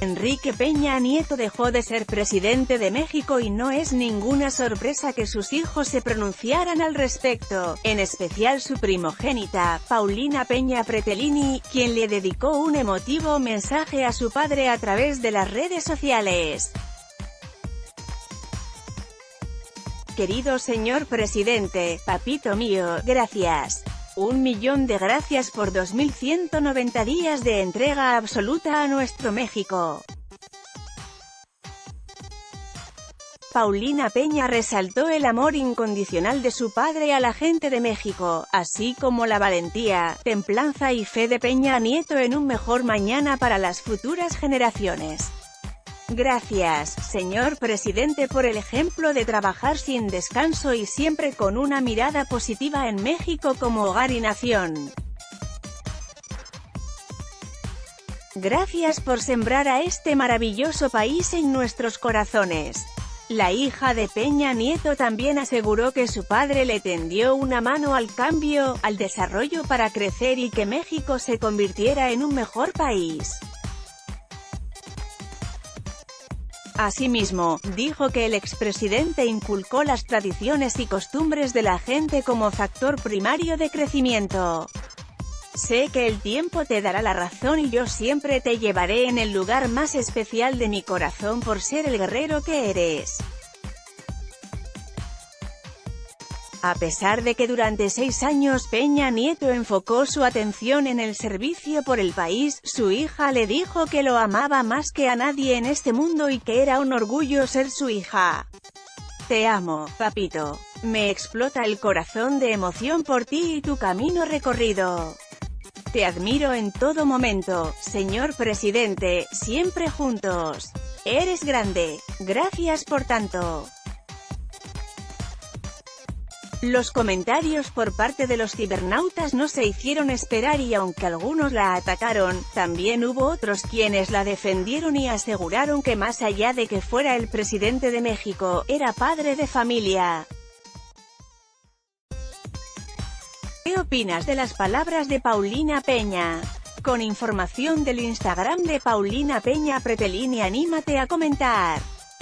Enrique Peña Nieto dejó de ser presidente de México y no es ninguna sorpresa que sus hijos se pronunciaran al respecto, en especial su primogénita, Paulina Peña Pretelini, quien le dedicó un emotivo mensaje a su padre a través de las redes sociales. Querido señor presidente, papito mío, gracias. Un millón de gracias por 2.190 días de entrega absoluta a nuestro México. Paulina Peña resaltó el amor incondicional de su padre a la gente de México, así como la valentía, templanza y fe de Peña Nieto en un mejor mañana para las futuras generaciones. Gracias, señor presidente por el ejemplo de trabajar sin descanso y siempre con una mirada positiva en México como hogar y nación. Gracias por sembrar a este maravilloso país en nuestros corazones. La hija de Peña Nieto también aseguró que su padre le tendió una mano al cambio, al desarrollo para crecer y que México se convirtiera en un mejor país. Asimismo, dijo que el expresidente inculcó las tradiciones y costumbres de la gente como factor primario de crecimiento. Sé que el tiempo te dará la razón y yo siempre te llevaré en el lugar más especial de mi corazón por ser el guerrero que eres. A pesar de que durante seis años Peña Nieto enfocó su atención en el servicio por el país, su hija le dijo que lo amaba más que a nadie en este mundo y que era un orgullo ser su hija. Te amo, papito. Me explota el corazón de emoción por ti y tu camino recorrido. Te admiro en todo momento, señor presidente, siempre juntos. Eres grande. Gracias por tanto. Los comentarios por parte de los cibernautas no se hicieron esperar y aunque algunos la atacaron, también hubo otros quienes la defendieron y aseguraron que más allá de que fuera el presidente de México, era padre de familia. ¿Qué opinas de las palabras de Paulina Peña? Con información del Instagram de Paulina Peña Pretelini anímate a comentar.